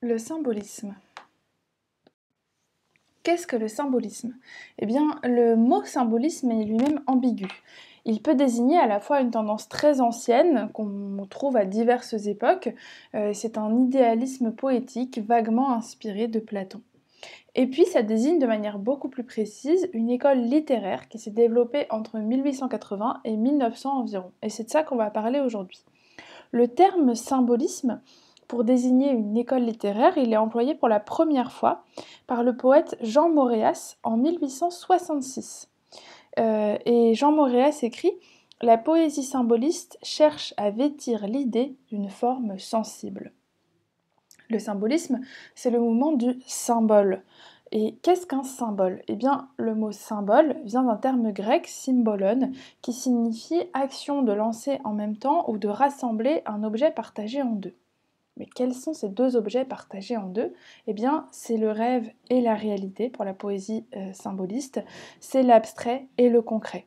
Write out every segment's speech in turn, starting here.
Le symbolisme. Qu'est-ce que le symbolisme? Eh bien, le mot symbolisme est lui-même ambigu. Il peut désigner à la fois une tendance très ancienne qu'on trouve à diverses époques, euh, c'est un idéalisme poétique vaguement inspiré de Platon. Et puis ça désigne de manière beaucoup plus précise une école littéraire qui s'est développée entre 1880 et 1900 environ. Et c'est de ça qu'on va parler aujourd'hui. Le terme symbolisme pour désigner une école littéraire, il est employé pour la première fois par le poète Jean Moréas en 1866. Euh, et Jean Moréas écrit La poésie symboliste cherche à vêtir l'idée d'une forme sensible. Le symbolisme, c'est le mouvement du symbole. Et qu'est-ce qu'un symbole? Eh bien, le mot symbole vient d'un terme grec, symbolon, qui signifie action de lancer en même temps ou de rassembler un objet partagé en deux. Mais quels sont ces deux objets partagés en deux? Eh bien, c'est le rêve et la réalité pour la poésie euh, symboliste, c'est l'abstrait et le concret.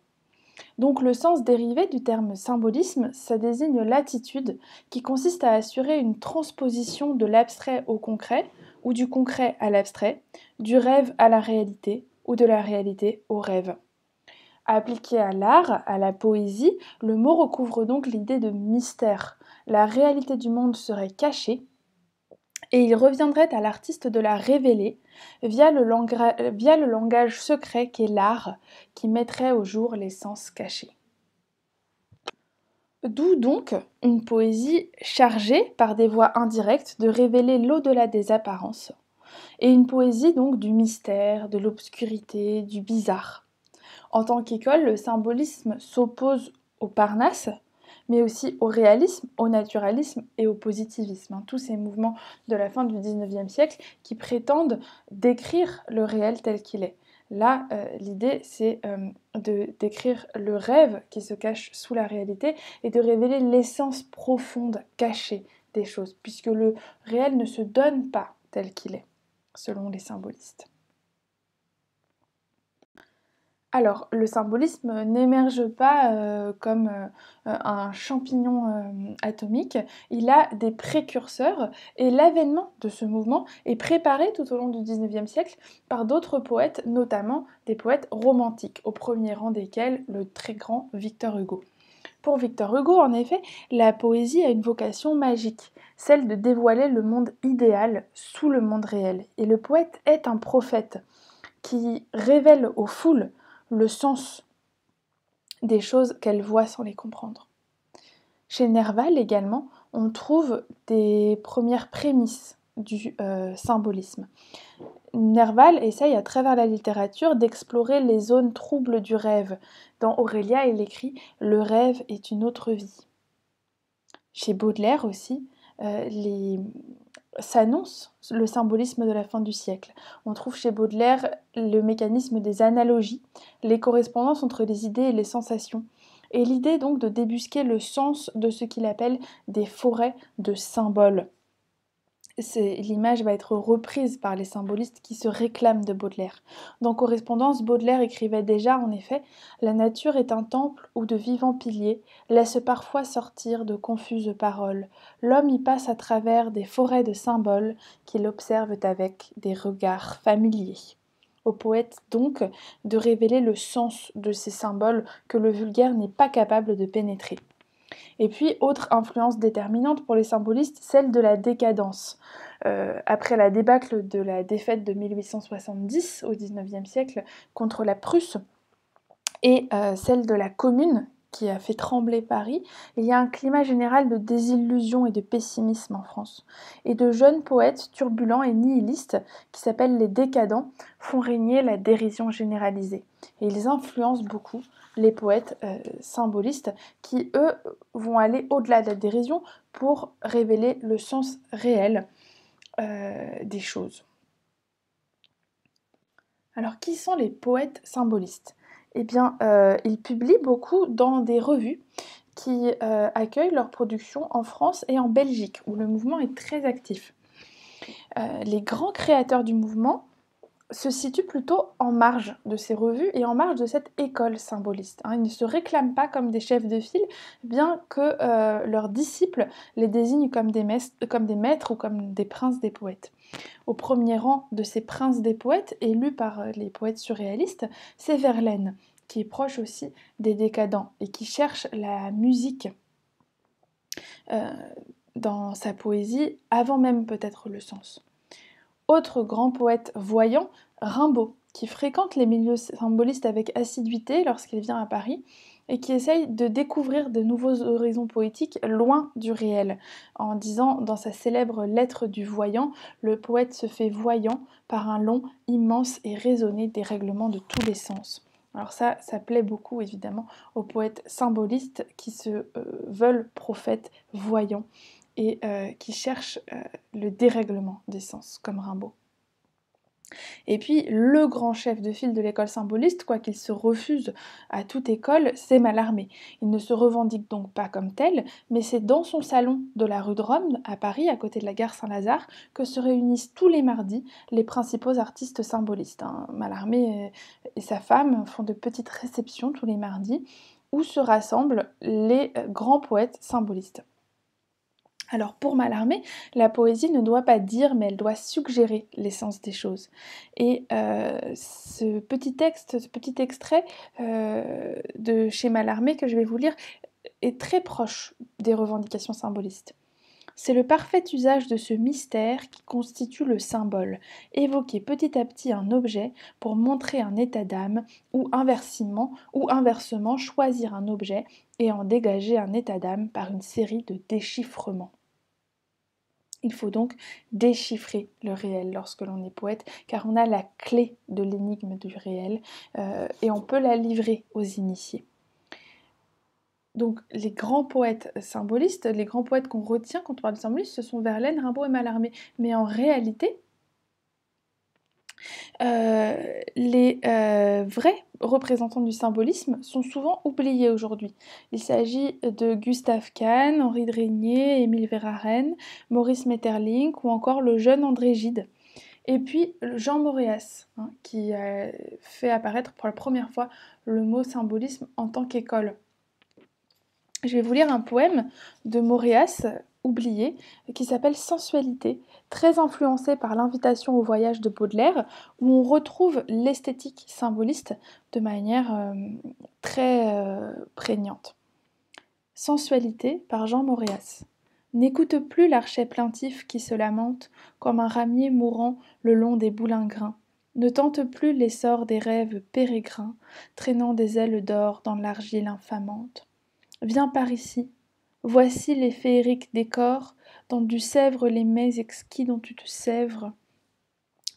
Donc le sens dérivé du terme symbolisme, ça désigne l'attitude qui consiste à assurer une transposition de l'abstrait au concret, ou du concret à l'abstrait, du rêve à la réalité, ou de la réalité au rêve. Appliqué à l'art, à la poésie, le mot recouvre donc l'idée de mystère, la réalité du monde serait cachée et il reviendrait à l'artiste de la révéler via le, langage secret qu'est l'art qui mettrait au jour les sens cachés. D'où donc une poésie chargée par des voix indirectes de révéler l'au-delà des apparences, et une poésie donc du mystère, de l'obscurité, du bizarre. En tant qu'école, le symbolisme s'oppose au Parnasse, mais aussi au réalisme, au naturalisme et au positivisme. Hein. tous ces mouvements de la fin du XIXe siècle qui prétendent décrire le réel tel qu'il est. Là, euh, l'idée, c'est euh, de décrire le rêve qui se cache sous la réalité et de révéler l'essence profonde, cachée des choses, puisque le réel ne se donne pas tel qu'il est, selon les symbolistes. Alors, le symbolisme n'émerge pas euh, comme euh, un champignon euh, atomique, il a des précurseurs et l'avènement de ce mouvement est préparé tout au long du XIXe siècle par d'autres poètes, notamment des poètes romantiques, au premier rang desquels le très grand Victor Hugo. Pour Victor Hugo, en effet, la poésie a une vocation magique, celle de dévoiler le monde idéal sous le monde réel. Et le poète est un prophète qui révèle aux foules le sens des choses qu'elle voit sans les comprendre. Chez Nerval également, on trouve des premières prémices du euh, symbolisme. Nerval essaye à travers la littérature d'explorer les zones troubles du rêve. Dans Aurélia, il écrit Le rêve est une autre vie. Chez Baudelaire aussi, euh, les, s'annonce le symbolisme de la fin du siècle. On trouve chez Baudelaire le mécanisme des analogies, les correspondances entre les idées et les sensations, et l'idée donc de débusquer le sens de ce qu'il appelle des forêts de symboles l'image va être reprise par les symbolistes qui se réclament de Baudelaire. Dans Correspondance, Baudelaire écrivait déjà en effet La nature est un temple où de vivants piliers laissent parfois sortir de confuses paroles. L'homme y passe à travers des forêts de symboles qu'il observe avec des regards familiers. Au poète donc de révéler le sens de ces symboles que le vulgaire n'est pas capable de pénétrer. Et puis, autre influence déterminante pour les symbolistes, celle de la décadence. Euh, après la débâcle de la défaite de 1870 au XIXe siècle contre la Prusse, et euh, celle de la Commune qui a fait trembler Paris, il y a un climat général de désillusion et de pessimisme en France. Et de jeunes poètes turbulents et nihilistes, qui s'appellent les décadents, font régner la dérision généralisée. Et ils influencent beaucoup les poètes euh, symbolistes qui, eux, vont aller au-delà de la dérision pour révéler le sens réel euh, des choses. Alors, qui sont les poètes symbolistes? Eh bien, euh, ils publient beaucoup dans des revues qui accueillent leur production en France et en Belgique, où le mouvement est très actif. les grands créateurs du mouvement se situe plutôt en marge de ces revues et en marge de cette école symboliste. Hein. Ils ne se réclament pas comme des chefs de file, bien que euh, leurs disciples les désignent comme des, maîtres ou comme des princes des poètes. Au premier rang de ces princes des poètes, élus par euh, les poètes surréalistes, c'est Verlaine, qui est proche aussi des décadents et qui cherche la musique euh, dans sa poésie avant même peut-être le sens. Autre grand poète voyant, Rimbaud, qui fréquente les milieux symbolistes avec assiduité lorsqu'il vient à Paris et qui essaye de découvrir de nouveaux horizons poétiques loin du réel, en disant dans sa célèbre Lettre du voyant, le poète se fait voyant par un long, immense et raisonné dérèglement de tous les sens. Alors ça, ça plaît beaucoup évidemment aux poètes symbolistes qui se euh, veulent prophètes voyants et euh, qui cherche euh, le dérèglement des sens, comme Rimbaud. Et puis, le grand chef de file de l'école symboliste, quoiqu'il se refuse à toute école, c'est Mallarmé. Il ne se revendique donc pas comme tel, mais c'est dans son salon de la rue de Rome, à Paris, à côté de la gare Saint-Lazare, que se réunissent tous les mardis les principaux artistes symbolistes. Hein. Mallarmé et sa femme font de petites réceptions tous les mardis, où se rassemblent les grands poètes symbolistes. Alors pour Mallarmé, la poésie ne doit pas dire, mais elle doit suggérer l'essence des choses. Et euh, ce petit texte, ce petit extrait euh, de chez Mallarmé que je vais vous lire est très proche des revendications symbolistes. C'est le parfait usage de ce mystère qui constitue le symbole, évoquer petit à petit un objet pour montrer un état d'âme, ou inversement, ou inversement choisir un objet et en dégager un état d'âme par une série de déchiffrements. Il faut donc déchiffrer le réel lorsque l'on est poète, car on a la clé de l'énigme du réel euh, et on peut la livrer aux initiés. Donc les grands poètes symbolistes, les grands poètes qu'on retient quand on parle de symbolistes, ce sont Verlaine, Rimbaud et Mallarmé. Mais en réalité, euh, les euh, vrais représentants du symbolisme sont souvent oubliés aujourd'hui. Il s'agit de Gustave Kahn, Henri de Régnier, Émile Verhaeren, Maurice Metterlink ou encore le jeune André Gide. Et puis Jean Moréas, hein, qui fait apparaître pour la première fois le mot symbolisme en tant qu'école. Je vais vous lire un poème de Moréas oublié qui s'appelle Sensualité, très influencé par l'invitation au voyage de Baudelaire, où on retrouve l'esthétique symboliste de manière euh, très euh, prégnante. Sensualité par Jean Moréas. N'écoute plus l'archet plaintif qui se lamente comme un ramier mourant le long des boulingrins. Ne tente plus l'essor des rêves pérégrins, traînant des ailes d'or dans l'argile infamante. Viens par ici, Voici les féeriques décors, du sèvre les mets exquis dont tu te sèvres,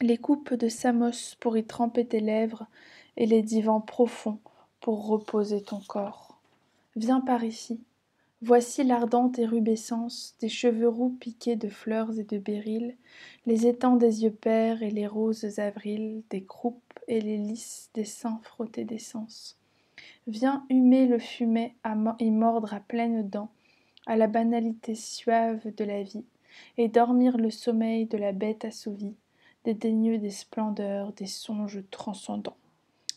les coupes de Samos pour y tremper tes lèvres, et les divans profonds pour reposer ton corps. Viens par ici. Voici l'ardente érubescence des cheveux roux piqués de fleurs et de béryl, les étangs des yeux pères et les roses avril, des croupes et les lys des seins frottés d'essence. Viens humer le fumet et mordre à pleines dents à la banalité suave de la vie, et dormir le sommeil de la bête assouvie, dédaigneux des splendeurs, des songes transcendants.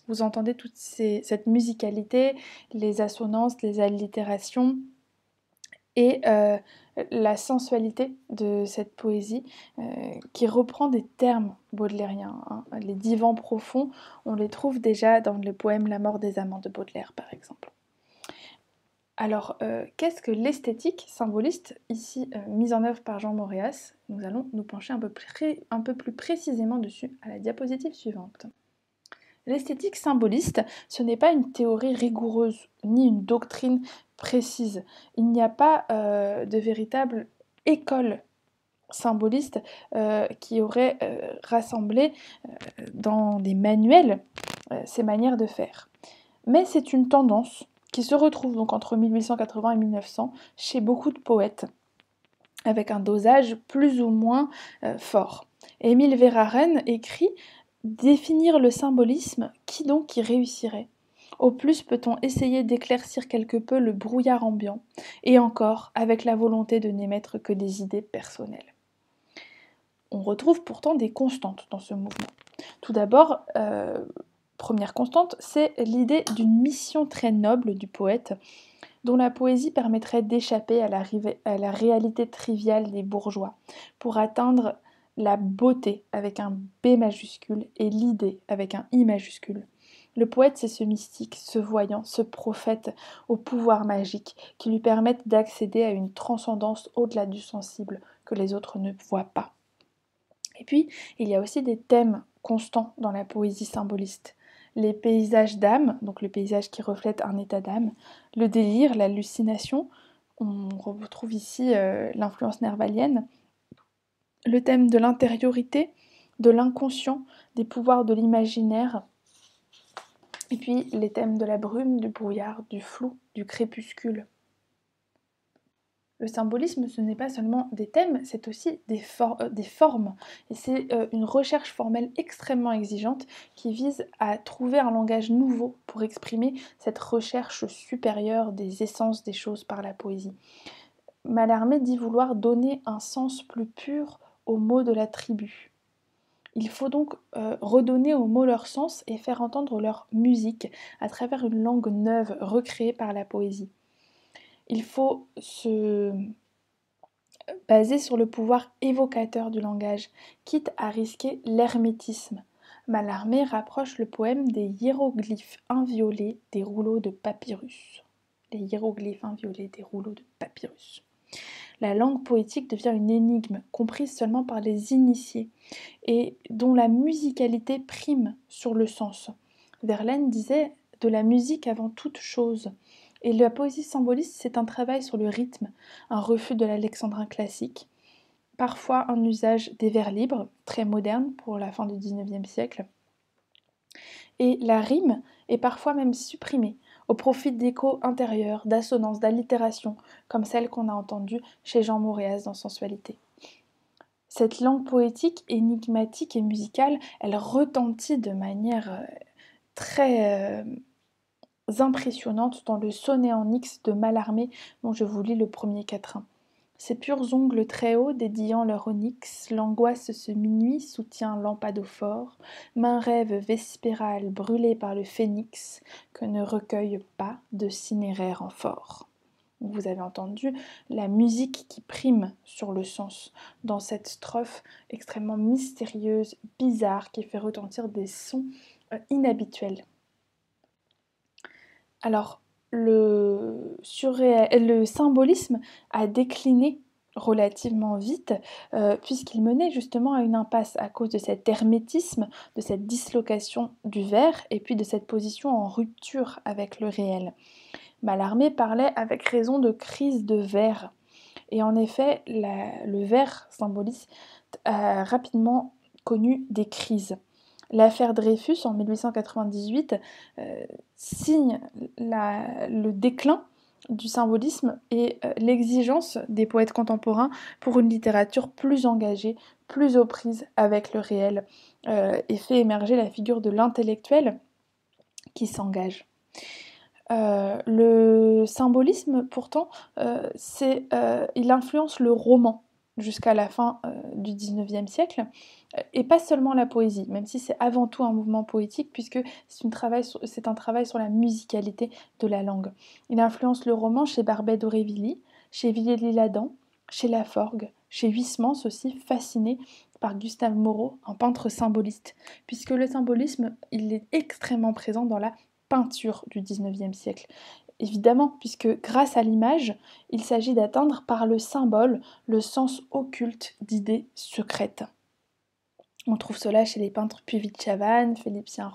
Vous entendez toute cette musicalité, les assonances, les allitérations et euh, la sensualité de cette poésie euh, qui reprend des termes baudelairiens. Hein. Les divans profonds, on les trouve déjà dans le poème La mort des amants de Baudelaire par exemple. Alors, euh, qu'est-ce que l'esthétique symboliste, ici euh, mise en œuvre par Jean Moréas Nous allons nous pencher un peu, plus précisément dessus à la diapositive suivante. L'esthétique symboliste, ce n'est pas une théorie rigoureuse ni une doctrine précise. Il n'y a pas euh, de véritable école symboliste qui aurait rassemblé dans des manuels ces manières de faire. Mais c'est une tendance se retrouve donc entre 1880 et 1900 chez beaucoup de poètes, avec un dosage plus ou moins euh, fort. Émile Verhaeren écrit Définir le symbolisme, qui donc y réussirait? Au plus peut-on essayer d'éclaircir quelque peu le brouillard ambiant, et encore avec la volonté de n'émettre que des idées personnelles? on retrouve pourtant des constantes dans ce mouvement. Tout d'abord, euh, première constante, c'est l'idée d'une mission très noble du poète, dont la poésie permettrait d'échapper à, la, réalité triviale des bourgeois, pour atteindre la beauté avec un B majuscule et l'idée avec un I majuscule. Le poète, c'est ce mystique, ce voyant, ce prophète au pouvoir magique qui lui permettent d'accéder à une transcendance au-delà du sensible que les autres ne voient pas. Et puis, il y a aussi des thèmes constants dans la poésie symboliste. Les paysages d'âme, donc le paysage qui reflète un état d'âme, le délire, l'hallucination, on retrouve ici euh, l'influence nervalienne, le thème de l'intériorité, de l'inconscient, des pouvoirs de l'imaginaire, et puis les thèmes de la brume, du brouillard, du flou, du crépuscule. Le symbolisme, ce n'est pas seulement des thèmes, c'est aussi des, euh, formes. Et c'est euh, une recherche formelle extrêmement exigeante qui vise à trouver un langage nouveau pour exprimer cette recherche supérieure des essences des choses par la poésie. Mallarmé dit vouloir donner un sens plus pur aux mots de la tribu. Il faut donc euh, redonner aux mots leur sens et faire entendre leur musique à travers une langue neuve recréée par la poésie. Il faut se baser sur le pouvoir évocateur du langage, quitte à risquer l'hermétisme. Mallarmé rapproche le poème des hiéroglyphes inviolés des rouleaux de papyrus. Les hiéroglyphes inviolés des rouleaux de papyrus la langue poétique devient une énigme, comprise seulement par les initiés, et dont la musicalité prime sur le sens. Verlaine disait de la musique avant toute chose. Et la poésie symboliste, c'est un travail sur le rythme, un refus de l'alexandrin classique, parfois un usage des vers libres, très moderne pour la fin du XIXe siècle. Et la rime est parfois même supprimée, au profit d'échos intérieurs, d'assonances, d'allitérations, comme celle qu'on a entendue chez Jean Moréas dans Sensualité. Cette langue poétique, énigmatique et musicale, elle retentit de manière euh, très euh, impressionnante dans le sonnet en X de Mallarmé, dont je vous lis le premier quatrain. Ses purs ongles très hauts dédiant leur onyx, l'angoisse ce minuit soutient lampadophore, main rêve vespérale brûlée par le phénix, que ne recueille pas de cinéraire en fort. Vous avez entendu la musique qui prime sur le sens dans cette strophe extrêmement mystérieuse, bizarre, qui fait retentir des sons euh, inhabituels. Alors, le, le symbolisme a décliné relativement vite, euh, puisqu'il menait justement à une impasse à cause de cet hermétisme, de cette dislocation du verre, et puis de cette position en rupture avec le réel. Mallarmé parlait avec raison de crise de verre. Et en effet, le verre symboliste a rapidement connu des crises. L'affaire Dreyfus en 1898 euh, signe le déclin du symbolisme et euh, l'exigence des poètes contemporains pour une littérature plus engagée, plus aux prises avec le réel, euh, et fait émerger la figure de l'intellectuel qui s'engage. le symbolisme, pourtant, il influence le roman jusqu'à la fin du XIXe siècle, et pas seulement la poésie, même si c'est avant tout un mouvement poétique, puisque c'est, un travail sur la musicalité de la langue. Il influence le roman chez Barbet d'Aurevilly, chez Villiers-L'Isle-Adam, chez Laforgue, chez Huysmans aussi, fasciné par Gustave Moreau, un peintre symboliste, puisque le symbolisme, il est extrêmement présent dans la peinture du XIXe siècle. Évidemment, puisque grâce à l'image, il s'agit d'atteindre par le symbole le sens occulte d'idées secrètes. On trouve cela chez les peintres Puvis de Chavannes, Félicien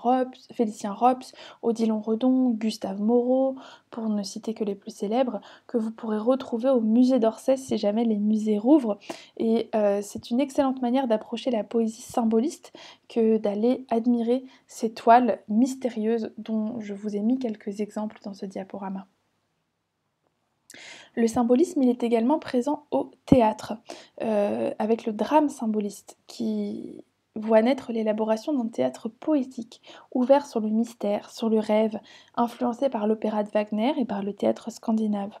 Rops, Odilon Redon, Gustave Moreau, pour ne citer que les plus célèbres, que vous pourrez retrouver au musée d'Orsay si jamais les musées rouvrent. Et euh, c'est une excellente manière d'approcher la poésie symboliste que d'aller admirer ces toiles mystérieuses dont je vous ai mis quelques exemples dans ce diaporama. Le symbolisme, il est également présent au théâtre, euh, avec le drame symboliste, qui voit naître l'élaboration d'un théâtre poétique, ouvert sur le mystère, sur le rêve, influencé par l'opéra de Wagner et par le théâtre scandinave.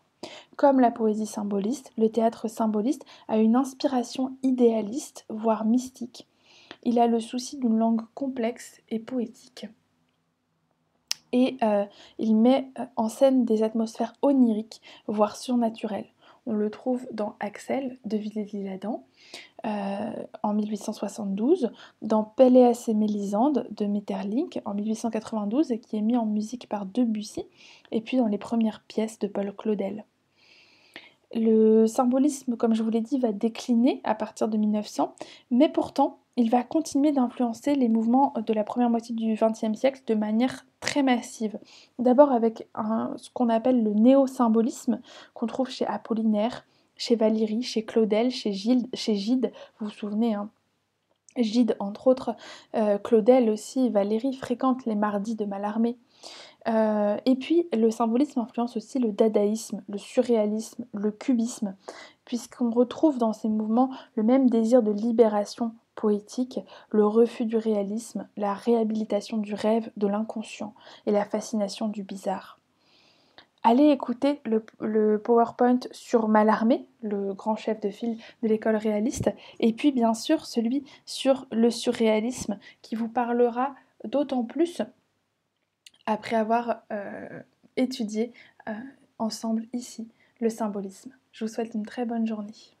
Comme la poésie symboliste, le théâtre symboliste a une inspiration idéaliste, voire mystique. Il a le souci d'une langue complexe et poétique. Et euh, il met euh, en scène des atmosphères oniriques, voire surnaturelles. On le trouve dans Axel de Villiers-Adam euh, en 1872, dans Péléas et Mélisande de Metterlink en 1892 et qui est mis en musique par Debussy, et puis dans les premières pièces de Paul Claudel. Le symbolisme, comme je vous l'ai dit, va décliner à partir de 1900, mais pourtant, il va continuer d'influencer les mouvements de la première moitié du XXe siècle de manière très massive. D'abord avec ce qu'on appelle le néo-symbolisme, qu'on trouve chez Apollinaire, chez Valérie, chez Claudel, chez Gide, chez Gide vous vous souvenez, hein, Gide entre autres, euh, Claudel aussi, Valérie fréquentent les mardis de Mallarmé. Euh, et puis le symbolisme influence aussi le dadaïsme, le surréalisme, le cubisme, puisqu'on retrouve dans ces mouvements le même désir de libération poétique, le refus du réalisme, la réhabilitation du rêve, de l'inconscient et la fascination du bizarre. Allez écouter le, PowerPoint sur Mallarmé, le grand chef de file de l'école réaliste, et puis bien sûr celui sur le surréalisme qui vous parlera d'autant plus après avoir euh, étudié euh, ensemble ici le symbolisme. Je vous souhaite une très bonne journée.